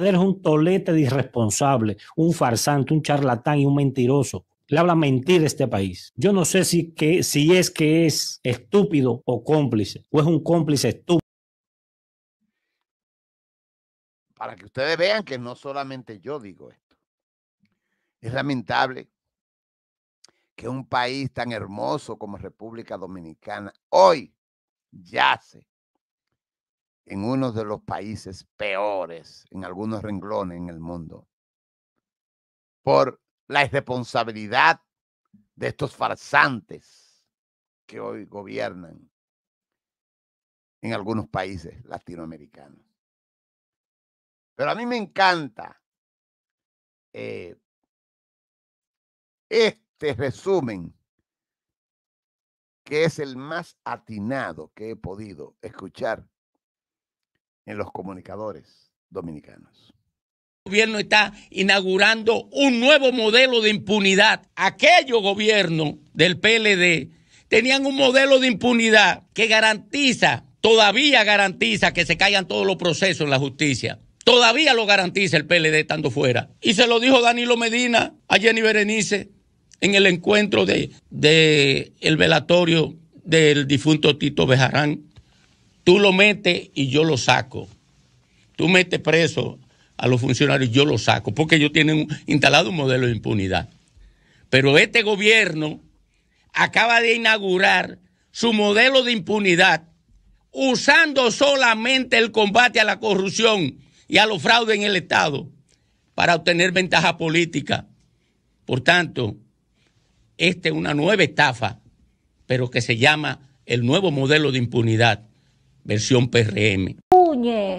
Eres un tolete de irresponsable, un farsante, un charlatán y un mentiroso. Le habla mentir a este país. Yo no sé si, que, si es que es estúpido o cómplice, o es un cómplice estúpido. Para que ustedes vean que no solamente yo digo esto. Es lamentable que un país tan hermoso como República Dominicana hoy yace en uno de los países peores en algunos renglones en el mundo por la irresponsabilidad de estos farsantes que hoy gobiernan en algunos países latinoamericanos. Pero a mí me encanta eh, este resumen que es el más atinado que he podido escuchar en los comunicadores dominicanos. El gobierno está inaugurando un nuevo modelo de impunidad. Aquellos gobiernos del PLD tenían un modelo de impunidad que garantiza, todavía garantiza que se caigan todos los procesos en la justicia. Todavía lo garantiza el PLD estando fuera. Y se lo dijo Danilo Medina a Jenny Berenice en el encuentro de, de el velatorio del difunto Tito Bejarán. Tú lo metes y yo lo saco. Tú metes preso a los funcionarios, y yo lo saco, porque ellos tienen instalado un modelo de impunidad. Pero este gobierno acaba de inaugurar su modelo de impunidad usando solamente el combate a la corrupción y a los fraudes en el Estado para obtener ventaja política. Por tanto, esta es una nueva estafa, pero que se llama el nuevo modelo de impunidad versión PRM.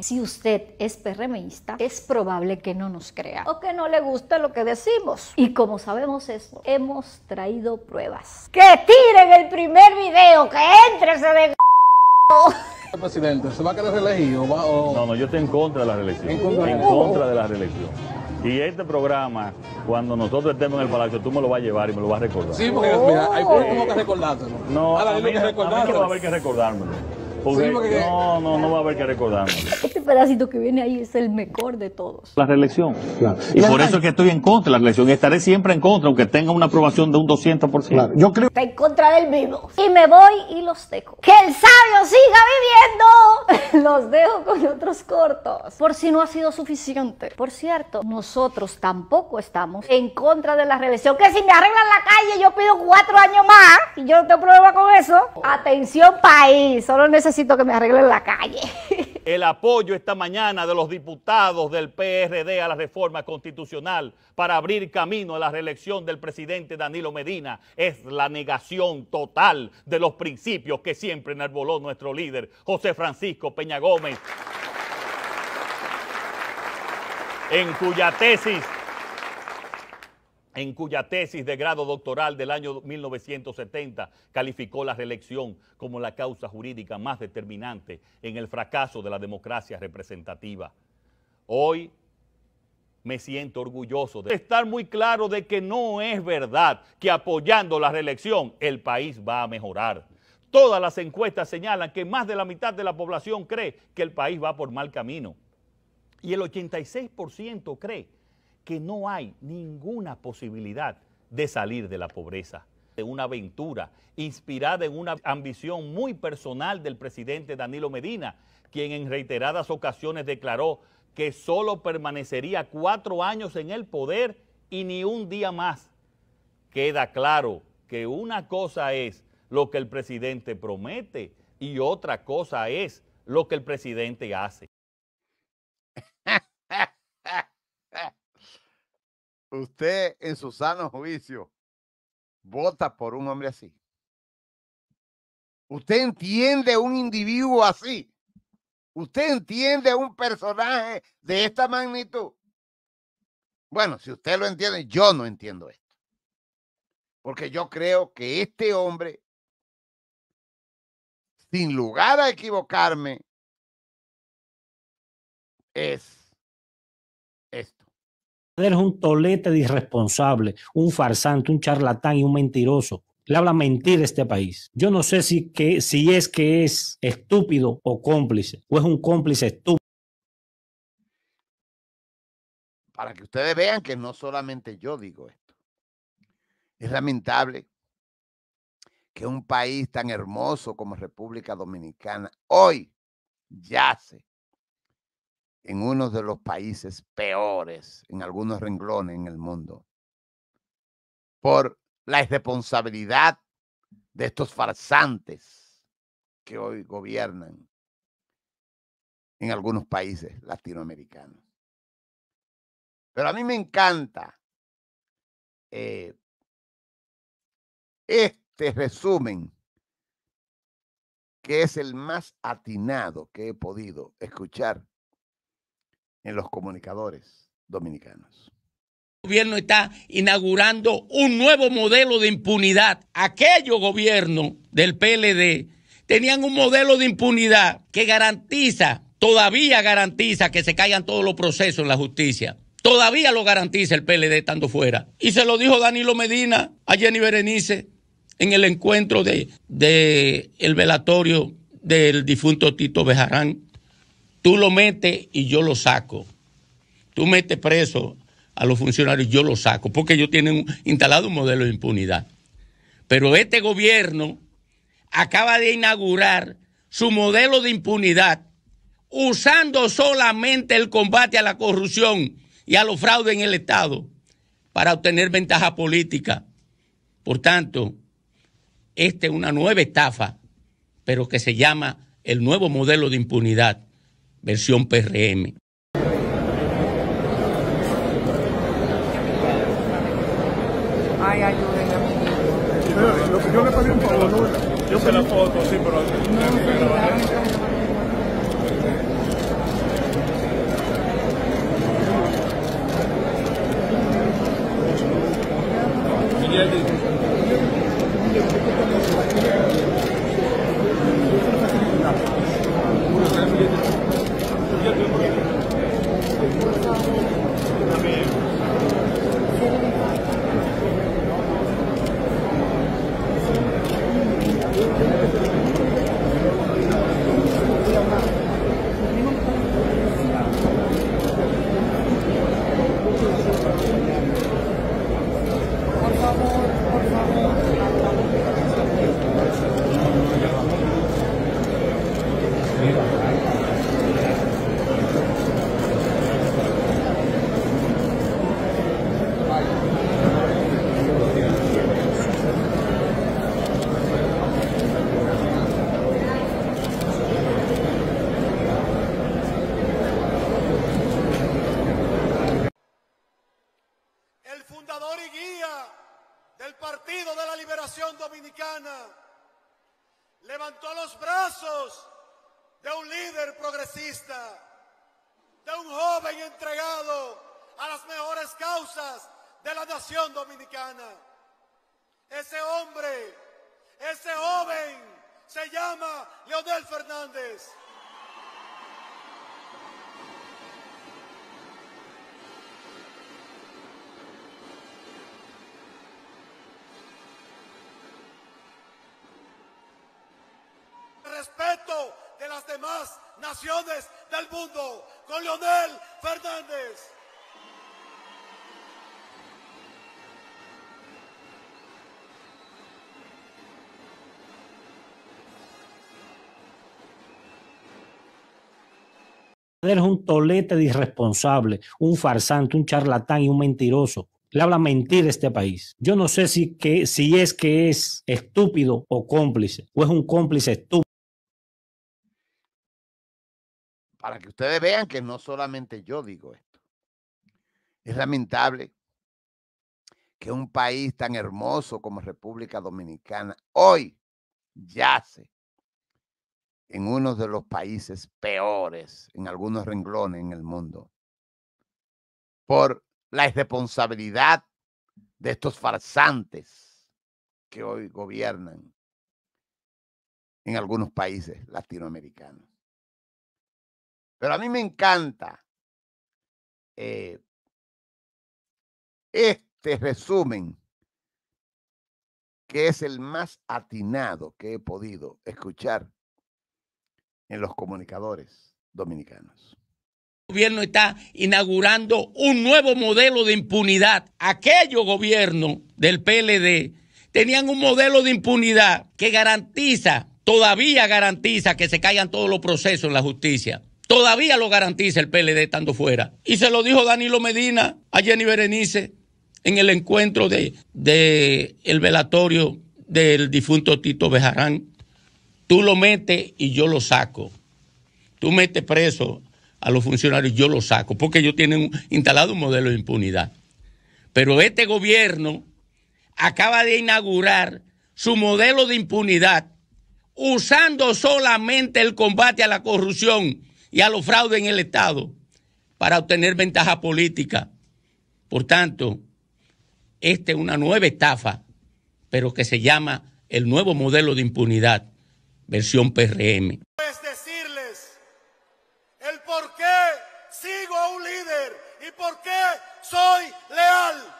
Si usted es PRMista, es probable que no nos crea o que no le guste lo que decimos. Y como sabemos esto, hemos traído pruebas. ¡Que tiren el primer video! ¡Que entre ese de... Presidente, ¿se va a quedar reelegido? O... No, no, yo estoy en contra de la reelección. En contra, en contra de la reelección. Y este programa, cuando nosotros estemos en el palacio, tú me lo vas a llevar y me lo vas a recordar. Sí, porque mira, hay como que recordártelo. No, a, mí, que recordártelo. a mí no va a haber que recordármelo. No, no, no va a haber que recordarme. Este pedacito que viene ahí es el mejor de todos. La reelección. Y por eso es que estoy en contra de la reelección. Estaré siempre en contra, aunque tenga una aprobación de un 200%. Claro. Yo creo que en contra del vivo. Y me voy y los dejo. Que el sabio siga viviendo. los dejo con otros cortos. Por si no ha sido suficiente. Por cierto, nosotros tampoco estamos en contra de la reelección. Que si me arreglan la calle, yo pido cuatro años más. Y yo no tengo problema con eso. Atención, país. Solo necesito necesito que me arreglen la calle. El apoyo esta mañana de los diputados del PRD a la reforma constitucional para abrir camino a la reelección del presidente Danilo Medina es la negación total de los principios que siempre enarboló nuestro líder José Francisco Peña Gómez, en cuya tesis en cuya tesis de grado doctoral del año 1970 calificó la reelección como la causa jurídica más determinante en el fracaso de la democracia representativa. Hoy me siento orgulloso de estar muy claro de que no es verdad que apoyando la reelección el país va a mejorar. Todas las encuestas señalan que más de la mitad de la población cree que el país va por mal camino. Y el 86% cree que no hay ninguna posibilidad de salir de la pobreza, de una aventura inspirada en una ambición muy personal del presidente Danilo Medina, quien en reiteradas ocasiones declaró que solo permanecería cuatro años en el poder y ni un día más. Queda claro que una cosa es lo que el presidente promete y otra cosa es lo que el presidente hace. Usted en su sano juicio vota por un hombre así. Usted entiende un individuo así. Usted entiende un personaje de esta magnitud. Bueno, si usted lo entiende, yo no entiendo esto. Porque yo creo que este hombre, sin lugar a equivocarme, es. Eres un tolete de irresponsable, un farsante, un charlatán y un mentiroso. Le habla mentir a este país. Yo no sé si, que, si es que es estúpido o cómplice, o es un cómplice estúpido. para que ustedes vean que no solamente yo digo esto. Es lamentable que un país tan hermoso como República Dominicana hoy yace en uno de los países peores en algunos renglones en el mundo por la irresponsabilidad de estos farsantes que hoy gobiernan en algunos países latinoamericanos. Pero a mí me encanta eh, este resumen que es el más atinado que he podido escuchar en los comunicadores dominicanos. El gobierno está inaugurando un nuevo modelo de impunidad. Aquellos gobiernos del PLD tenían un modelo de impunidad que garantiza, todavía garantiza que se caigan todos los procesos en la justicia. Todavía lo garantiza el PLD estando fuera. Y se lo dijo Danilo Medina a Jenny Berenice en el encuentro de, de el velatorio del difunto Tito Bejarán. Tú lo metes y yo lo saco. Tú metes preso a los funcionarios, yo lo saco, porque ellos tienen instalado un modelo de impunidad. Pero este gobierno acaba de inaugurar su modelo de impunidad usando solamente el combate a la corrupción y a los fraudes en el Estado para obtener ventaja política. Por tanto, esta es una nueva estafa, pero que se llama el nuevo modelo de impunidad, versión PRM. Ay, ayúdenme. Lo que yo le pedí un favor, ¿no? Yo sé la foto, sí, pero. el fundador y guía del Partido de la Liberación Dominicana, levantó los brazos de un líder progresista, de un joven entregado a las mejores causas de la dominicana. Ese hombre, ese joven, se llama Leonel Fernández. respeto de las demás naciones del mundo con Leonel Fernández. Él es un tolete de irresponsable, un farsante, un charlatán y un mentiroso. Le habla mentir a este país. Yo no sé si, que, si es que es estúpido o cómplice, o es un cómplice estúpido. Para que ustedes vean que no solamente yo digo esto. Es lamentable que un país tan hermoso como República Dominicana hoy yace en uno de los países peores en algunos renglones en el mundo por la irresponsabilidad de estos farsantes que hoy gobiernan en algunos países latinoamericanos. Pero a mí me encanta eh, este resumen que es el más atinado que he podido escuchar en los comunicadores dominicanos. El gobierno está inaugurando un nuevo modelo de impunidad. Aquellos gobiernos del PLD tenían un modelo de impunidad que garantiza, todavía garantiza que se caigan todos los procesos en la justicia. Todavía lo garantiza el PLD estando fuera. Y se lo dijo Danilo Medina a Jenny Berenice en el encuentro de, de el velatorio del difunto Tito Bejarán. Tú lo metes y yo lo saco. Tú metes preso a los funcionarios, yo lo saco, porque ellos tienen instalado un modelo de impunidad. Pero este gobierno acaba de inaugurar su modelo de impunidad usando solamente el combate a la corrupción y a los fraudes en el Estado para obtener ventaja política. Por tanto, esta es una nueva estafa, pero que se llama el nuevo modelo de impunidad, versión PRM. Es decirles el por qué sigo a un líder y por qué soy leal.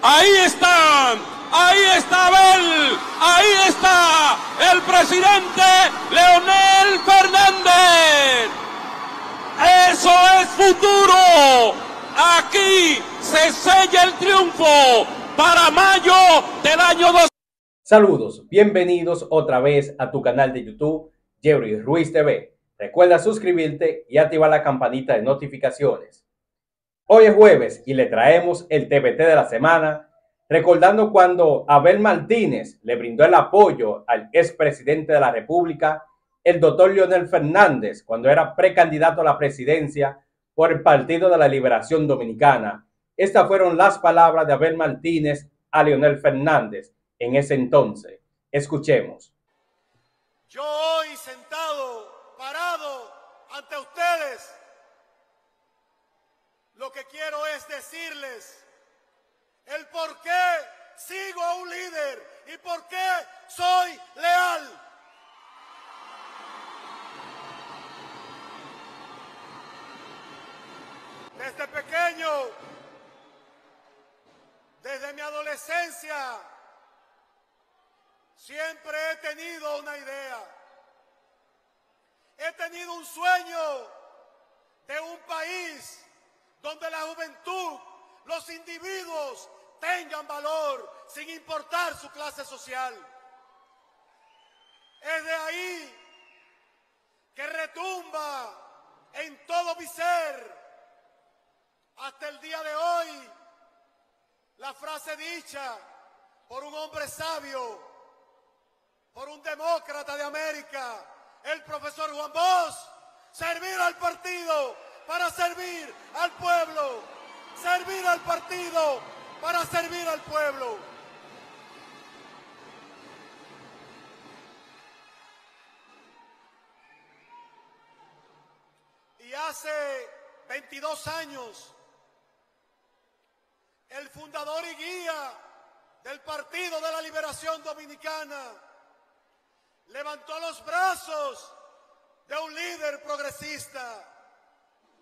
Ahí están, ahí está Abel, ahí está el presidente Leonel Fernández. Eso es futuro. Aquí se sella el triunfo para mayo del año 2. Saludos, bienvenidos otra vez a tu canal de YouTube, Jerry Ruiz TV. Recuerda suscribirte y activar la campanita de notificaciones. Hoy es jueves y le traemos el TBT de la semana, recordando cuando Abel Martínez le brindó el apoyo al expresidente de la República, el doctor Leonel Fernández, cuando era precandidato a la presidencia por el Partido de la Liberación Dominicana. Estas fueron las palabras de Abel Martínez a Leonel Fernández en ese entonces. Escuchemos. Yo hoy sentado, parado ante ustedes, lo que quiero es decirles el por qué sigo a un líder y por qué soy leal. Desde pequeño, desde mi adolescencia, siempre he tenido una idea. He tenido un sueño de un país donde la juventud, los individuos tengan valor sin importar su clase social. Es de ahí que retumba en todo mi ser hasta el día de hoy la frase dicha por un hombre sabio, por un demócrata de América, el profesor Juan Bosch, servir al partido para servir al pueblo, servir al partido para servir al pueblo. Y hace 22 años, el fundador y guía del Partido de la Liberación Dominicana levantó los brazos de un líder progresista,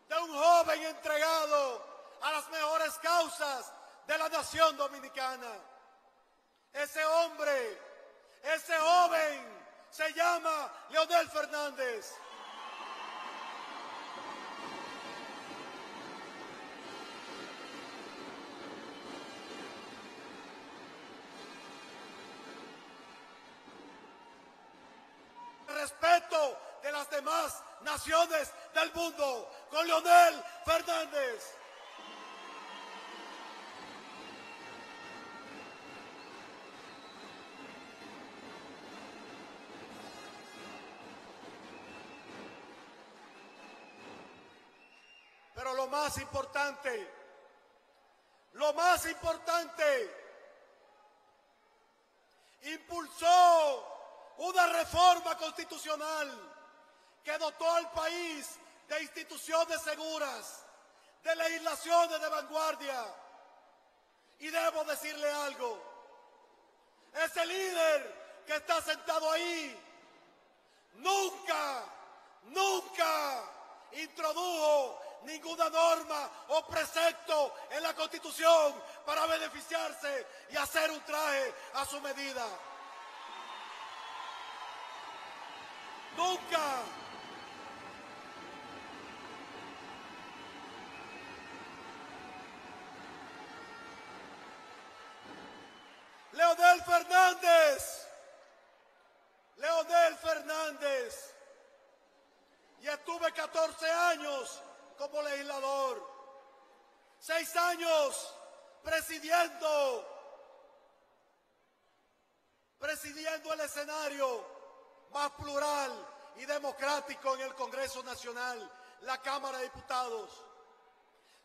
de un joven entregado a las mejores causas de la nación dominicana. Ese hombre, ese joven se llama Leonel Fernández. Naciones del mundo con Leonel Fernández. Pero lo más importante, lo más importante, impulsó una reforma constitucional que dotó al país de instituciones seguras, de legislaciones de vanguardia. Y debo decirle algo, ese líder que está sentado ahí nunca, nunca introdujo ninguna norma o precepto en la constitución para beneficiarse y hacer un traje a su medida. Nunca, Leonel Fernández. Leonel Fernández. Y estuve 14 años como legislador. Seis años presidiendo presidiendo el escenario más plural y democrático en el Congreso Nacional, la Cámara de Diputados.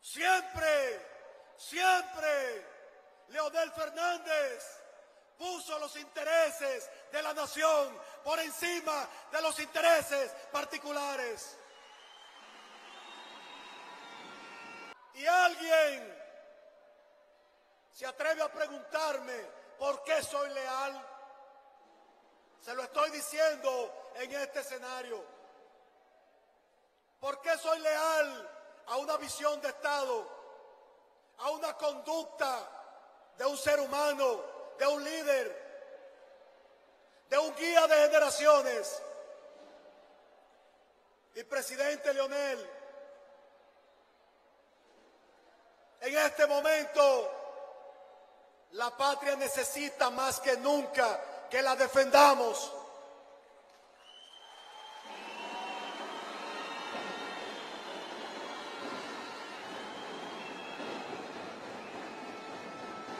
Siempre, siempre, Leonel Fernández puso los intereses de la nación por encima de los intereses particulares. Y alguien se atreve a preguntarme por qué soy leal. Se lo estoy diciendo en este escenario. ¿Por qué soy leal a una visión de Estado, a una conducta de un ser humano, de un líder, de un guía de generaciones? Y presidente Leonel, en este momento la patria necesita más que nunca que la defendamos.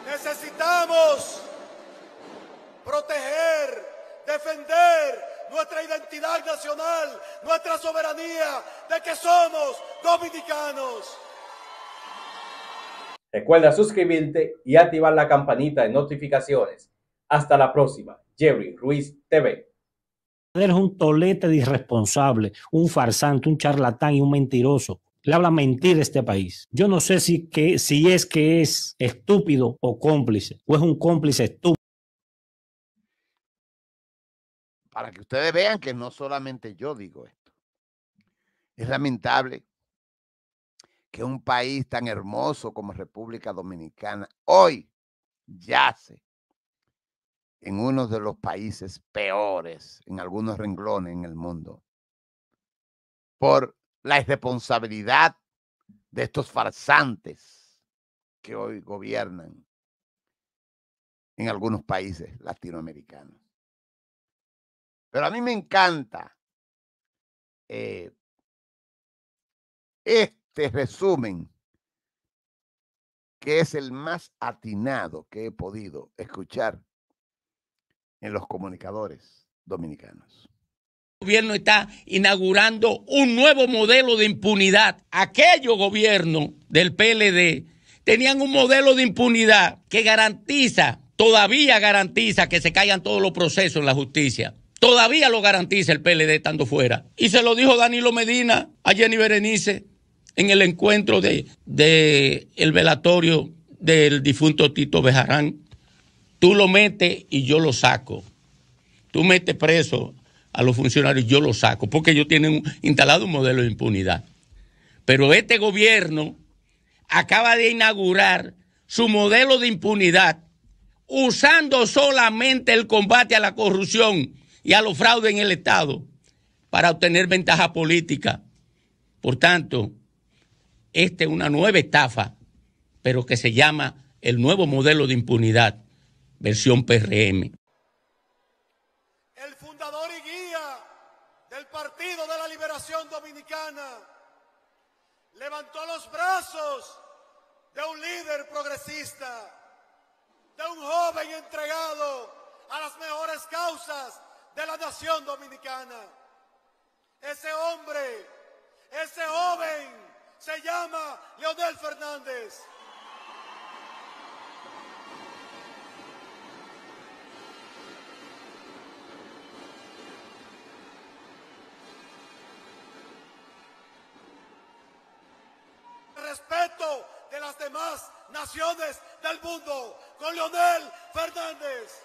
Necesitamos proteger, defender nuestra identidad nacional, nuestra soberanía, de que somos dominicanos. Recuerda suscribirte y activar la campanita de notificaciones. Hasta la próxima. Jerry Ruiz TV. Eres un tolete de irresponsable, un farsante, un charlatán y un mentiroso. Le habla mentir a este país. Yo no sé si, que, si es que es estúpido o cómplice, o es un cómplice estúpido. Para que ustedes vean que no solamente yo digo esto. Es lamentable que un país tan hermoso como República Dominicana hoy yace en uno de los países peores en algunos renglones en el mundo por la irresponsabilidad de estos farsantes que hoy gobiernan en algunos países latinoamericanos. Pero a mí me encanta eh, este resumen que es el más atinado que he podido escuchar en los comunicadores dominicanos. El gobierno está inaugurando un nuevo modelo de impunidad. Aquellos gobiernos del PLD tenían un modelo de impunidad que garantiza, todavía garantiza que se caigan todos los procesos en la justicia. Todavía lo garantiza el PLD estando fuera. Y se lo dijo Danilo Medina a Jenny Berenice en el encuentro de, el velatorio del difunto Tito Bejarán. Tú lo metes y yo lo saco. Tú metes preso a los funcionarios, yo lo saco, porque ellos tienen instalado un modelo de impunidad. Pero este gobierno acaba de inaugurar su modelo de impunidad usando solamente el combate a la corrupción y a los fraudes en el Estado para obtener ventaja política. Por tanto, esta es una nueva estafa, pero que se llama el nuevo modelo de impunidad, versión PRM. El fundador y guía del Partido de la Liberación Dominicana levantó los brazos de un líder progresista, de un joven entregado a las mejores causas de la nación dominicana. Ese hombre, ese joven se llama Leonel Fernández. respeto de las demás naciones del mundo con Leonel Fernández.